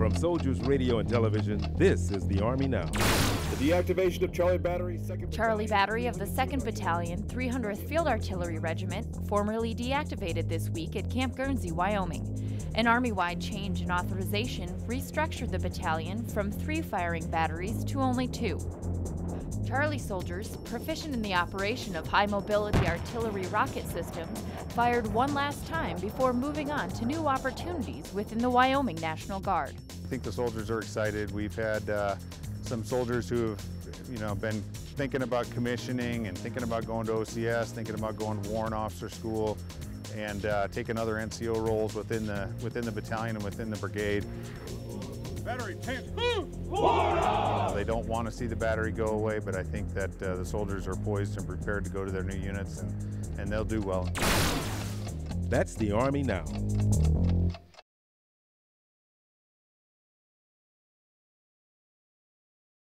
From Soldiers Radio and Television, this is the Army Now. The deactivation of Charlie Battery, 2nd Charlie Battery of the 2nd Battalion, 300th Field Artillery Regiment, formally deactivated this week at Camp Guernsey, Wyoming. An Army wide change in authorization restructured the battalion from three firing batteries to only two. Charlie soldiers, proficient in the operation of high mobility artillery rocket systems, fired one last time before moving on to new opportunities within the Wyoming National Guard. I think the soldiers are excited. We've had uh, some soldiers who have, you know, been thinking about commissioning and thinking about going to OCS, thinking about going to warrant officer school, and uh, taking other NCO roles within the within the battalion and within the brigade. Battery 10. They don't want to see the battery go away, but I think that uh, the soldiers are poised and prepared to go to their new units, and, and they'll do well. That's the Army Now.